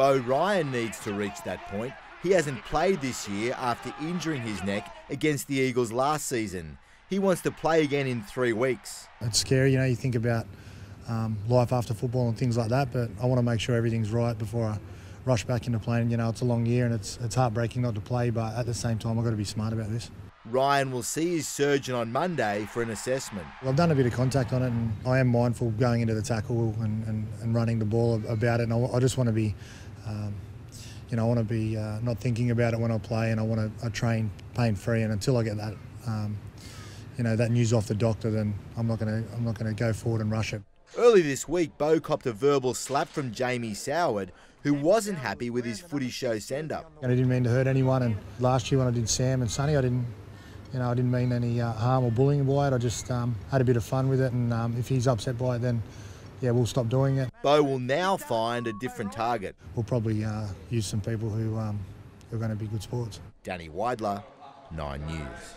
Beau Ryan needs to reach that point. He hasn't played this year after injuring his neck against the Eagles last season. He wants to play again in three weeks. It's scary, you know, you think about um, life after football and things like that, but I want to make sure everything's right before I rush back into playing. You know, it's a long year and it's, it's heartbreaking not to play, but at the same time, I've got to be smart about this. Ryan will see his surgeon on Monday for an assessment. I've done a bit of contact on it and I am mindful going into the tackle and, and, and running the ball about it. And I, I just want to be, um, you know, I want to be uh, not thinking about it when I play and I want to I train pain free. And until I get that, um, you know, that news off the doctor, then I'm not going to I'm not going to go forward and rush it. Early this week, Beau copped a verbal slap from Jamie Soward, who wasn't happy with his footy show send-up. And I didn't mean to hurt anyone. And last year when I did Sam and Sonny, I didn't you know, I didn't mean any uh, harm or bullying by it. I just um, had a bit of fun with it, and um, if he's upset by it, then yeah, we'll stop doing it. Beau will now find a different target. We'll probably uh, use some people who, um, who are going to be good sports. Danny Weidler, Nine News.